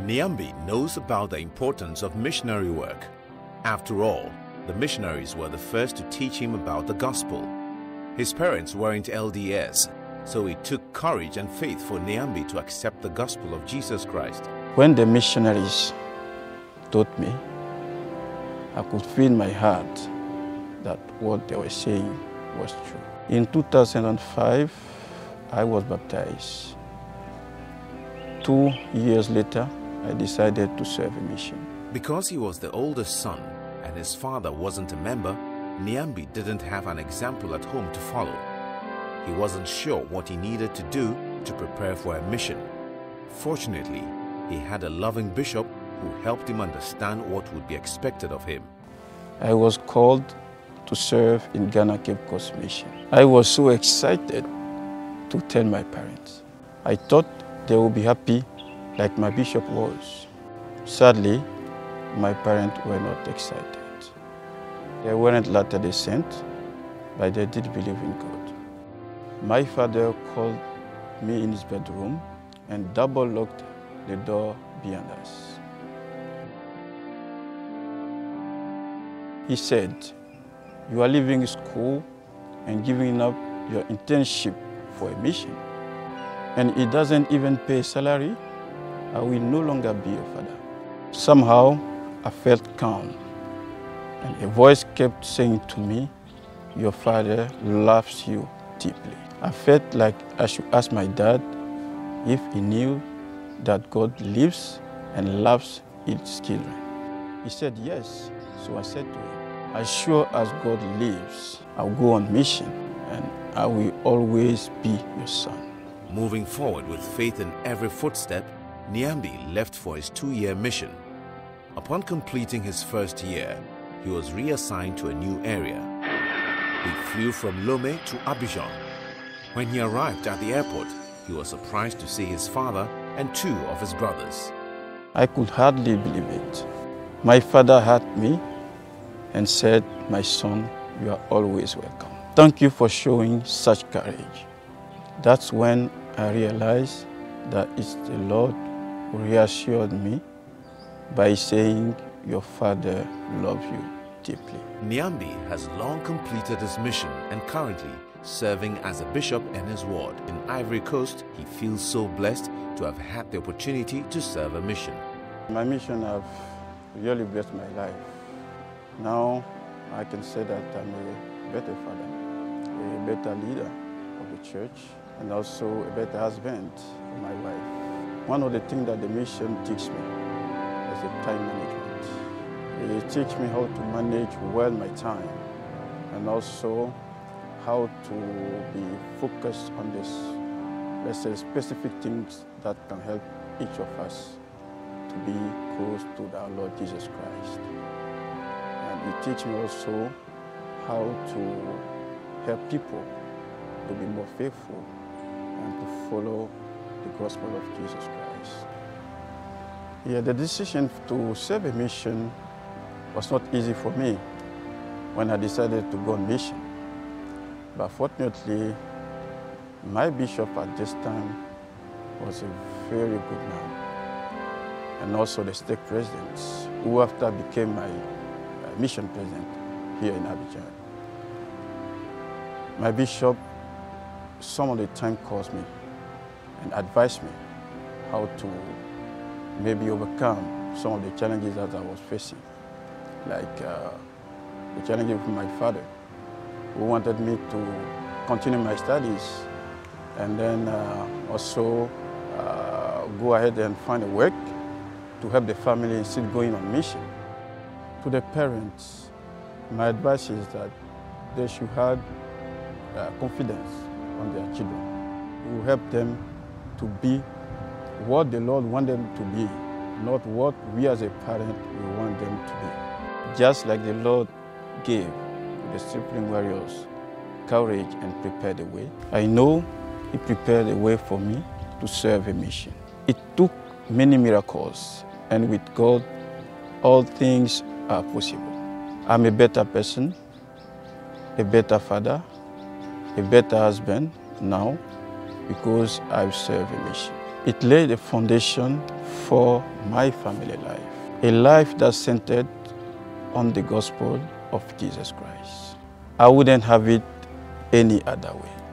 Niambi knows about the importance of missionary work. After all, the missionaries were the first to teach him about the gospel. His parents weren't LDS, so it took courage and faith for Niambi to accept the gospel of Jesus Christ. When the missionaries taught me, I could feel in my heart that what they were saying was true. In 2005, I was baptized. Two years later, I decided to serve a mission. Because he was the oldest son and his father wasn't a member, Niambi didn't have an example at home to follow. He wasn't sure what he needed to do to prepare for a mission. Fortunately, he had a loving bishop who helped him understand what would be expected of him. I was called to serve in Ghana Cape Coast Mission. I was so excited to tell my parents. I thought they would be happy like my bishop was. Sadly, my parents were not excited. They weren't Latter-day Saints, but they did believe in God. My father called me in his bedroom and double locked the door behind us. He said, you are leaving school and giving up your internship for a mission, and it doesn't even pay salary, I will no longer be your father. Somehow, I felt calm, and a voice kept saying to me, your father loves you deeply. I felt like I should ask my dad if he knew that God lives and loves his children. He said yes, so I said to him, as sure as God lives, I'll go on mission and I will always be your son. Moving forward with faith in every footstep, Niambi left for his two-year mission. Upon completing his first year, he was reassigned to a new area. He flew from Lome to Abidjan. When he arrived at the airport, he was surprised to see his father and two of his brothers. I could hardly believe it. My father had me and said, My son, you are always welcome. Thank you for showing such courage. That's when I realized that it's the Lord reassured me by saying, Your father loves you deeply. Niambi has long completed his mission and currently serving as a bishop in his ward. In Ivory Coast, he feels so blessed to have had the opportunity to serve a mission. My mission have really blessed my life. Now I can say that I'm a better father, a better leader of the church, and also a better husband to my wife. One of the things that the mission teaches me is the time management. It teaches me how to manage well my time and also how to be focused on this, let's say, specific things that can help each of us to be close to our Lord Jesus Christ. And it teaches me also how to help people to be more faithful and to follow the gospel of Jesus Christ. Yeah, the decision to serve a mission was not easy for me when I decided to go on mission. But fortunately, my bishop at this time was a very good man. And also the state president, who after became my mission president here in Abidjan. My bishop some of the time calls me and advised me how to maybe overcome some of the challenges that I was facing, like uh, the challenges with my father, who wanted me to continue my studies and then uh, also uh, go ahead and find a work to help the family instead going on mission. To the parents, my advice is that they should have uh, confidence on their children. It will help them to be what the Lord wants them to be, not what we as a parent we want them to be. Just like the Lord gave the stripling warriors courage and prepared the way, I know He prepared a way for me to serve a mission. It took many miracles, and with God, all things are possible. I'm a better person, a better father, a better husband now because I've served a mission. It laid a foundation for my family life, a life that's centered on the gospel of Jesus Christ. I wouldn't have it any other way.